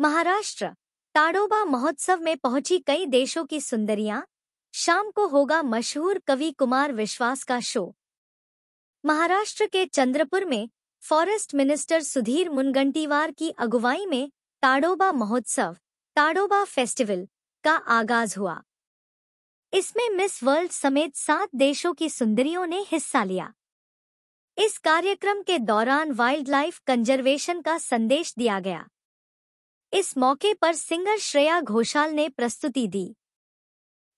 महाराष्ट्र, ताड़ोबा महोत्सव में पहुँची कई देशों की सुंदरियाँ। शाम को होगा मशहूर कवि कुमार विश्वास का शो। महाराष्ट्र के चंद्रपुर में फॉरेस्ट मिनिस्टर सुधीर मुनगंटीवार की अगुवाई में ताड़ोबा महोत्सव, ताड़ोबा फेस्टिवल का आगाज़ हुआ। इसमें मिस वर्ल्ड समेत सात देशों की सुंदरियों ने हिस्सा लिया। इस कार्यक्रम के दौरान वाइल्ड लाइफ कंजर्वेशन का संदेश दिया गया। इस मौके पर सिंगर श्रेया घोषाल ने प्रस्तुति दी।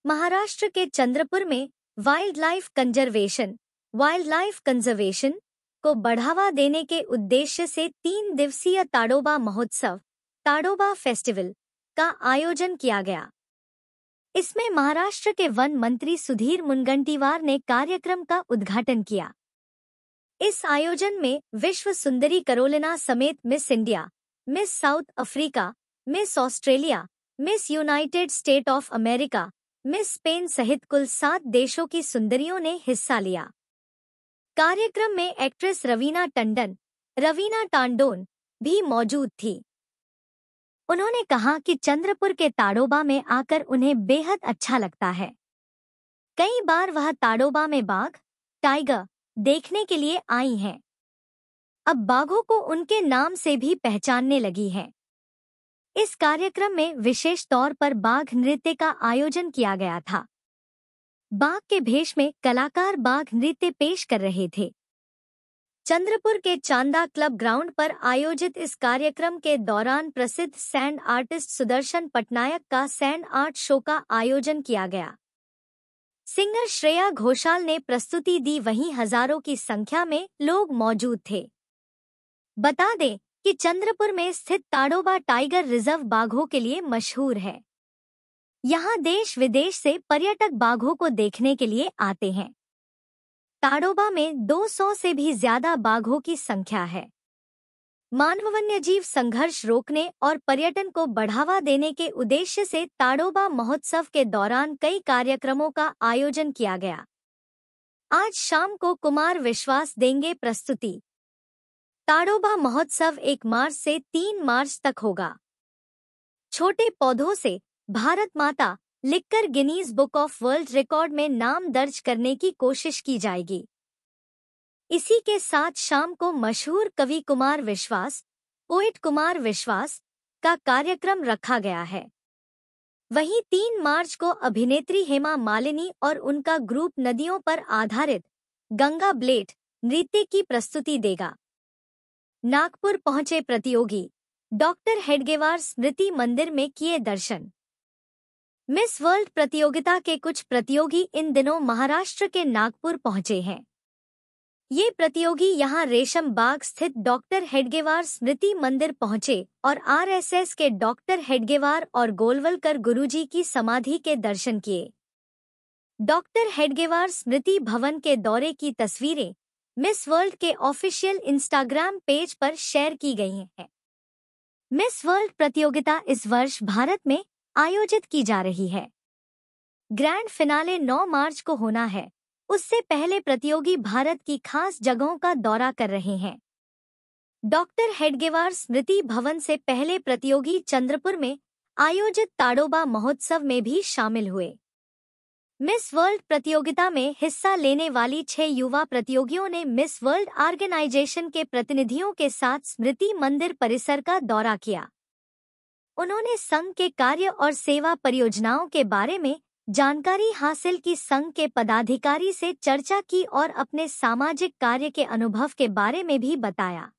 महाराष्ट्र के चंद्रपुर में wild life conservation wild life conservation को बढ़ावा देने के उद्देश्य से तीन दिवसीय ताड़ोबा महोत्सव, ताड़ोबा फेस्टिवल का आयोजन किया गया। इसमें महाराष्ट्र के वन मंत्री सुधीर मुनगंटीवार ने कार्यक्रम का उद्घाटन किया। इस आयोजन में विश्व सुंदरी करोलिना समेत Miss India Miss South Africa, Miss Australia, Miss United State of America, Miss Spain सहित कुल सात देशों की सुंदरियों ने हिस्सा लिया। कार्यक्रम में एक्ट्रेस रवीना टंडन, रवीना टांडोन भी मौजूद थी। उन्होंने कहा कि चंद्रपुर के ताड़ोबा में आकर उन्हें बेहद अच्छा लगता है। कई बार वह ताड़ोबा में बाघ, टाइगर देखने के लिए आई हैं। अब बाघों को उनके नाम से भी पहचानने लगी हैं। इस कार्यक्रम में विशेष तौर पर बाघ नृत्य का आयोजन किया गया था। बाघ के भेष में कलाकार बाघ नृत्य पेश कर रहे थे। चंद्रपुर के चांदा क्लब ग्राउंड पर आयोजित इस कार्यक्रम के दौरान प्रसिद्ध सैंड आर्टिस्ट सुदर्शन पटनायक का सैंड आर्ट शो का आयोजन किया गया। सिंगर श्रेया घोषाल ने प्रस्तुति दी, वहीं हज़ारों की संख्या में लोग मौजूद थे। बता दें कि चंद्रपुर में स्थित ताड़ोबा टाइगर रिज़र्व बाघों के लिए मशहूर है। यहाँ देश विदेश से पर्यटक बाघों को देखने के लिए आते हैं। ताड़ोबा में 200 से भी ज़्यादा बाघों की संख्या है। मानव वन्यजीव संघर्ष रोकने और पर्यटन को बढ़ावा देने के उद्देश्य से ताड़ोबा महोत्सव के दौरान कई कार्यक्रमों का आयोजन किया गया। आज शाम को कुमार विश्वास देंगे प्रस्तुति। ताड़ोबा महोत्सव एक मार्च से तीन मार्च तक होगा। छोटे पौधों से भारत माता लिखकर Guinness Book of World Record में नाम दर्ज करने की कोशिश की जाएगी। इसी के साथ शाम को मशहूर कवि कुमार विश्वास पोइट कुमार विश्वास का कार्यक्रम रखा गया है। वहीं तीन मार्च को अभिनेत्री हेमा मालिनी और उनका ग्रुप नदियों पर आधारित गंगा ब्लेट नृत्य की प्रस्तुति देगा। नागपुर पहुँचे प्रतियोगी, डॉक्टर हेडगेवार स्मृति मंदिर में किए दर्शन। मिस वर्ल्ड प्रतियोगिता के कुछ प्रतियोगी इन दिनों महाराष्ट्र के नागपुर पहुँचे हैं। ये प्रतियोगी यहाँ रेशम बाग स्थित डॉक्टर हेडगेवार स्मृति मंदिर पहुँचे और आरएसएस के डॉक्टर हेडगेवार और गोलवलकर गुरुजी की समाधि के दर्शन किए। डॉक्टर हेडगेवार स्मृति भवन के दौरे की तस्वीरें मिस वर्ल्ड के ऑफिशियल इंस्टाग्राम पेज पर शेयर की गई हैं। मिस वर्ल्ड प्रतियोगिता इस वर्ष भारत में आयोजित की जा रही है। ग्रैंड फिनाले 9 मार्च को होना है। उससे पहले प्रतियोगी भारत की खास जगहों का दौरा कर रहे हैं। डॉक्टर हेडगेवार स्मृति भवन से पहले प्रतियोगी चंद्रपुर में आयोजित ताड़ोबा महोत्सव में भी शामिल हुए। मिस वर्ल्ड प्रतियोगिता में हिस्सा लेने वाली छह युवा प्रतियोगियों ने मिस वर्ल्ड ऑर्गेनाइजेशन के प्रतिनिधियों के साथ स्मृति मंदिर परिसर का दौरा किया। उन्होंने संघ के कार्य और सेवा परियोजनाओं के बारे में जानकारी हासिल की, संघ के पदाधिकारी से चर्चा की और अपने सामाजिक कार्य के अनुभव के बारे में भी बताया।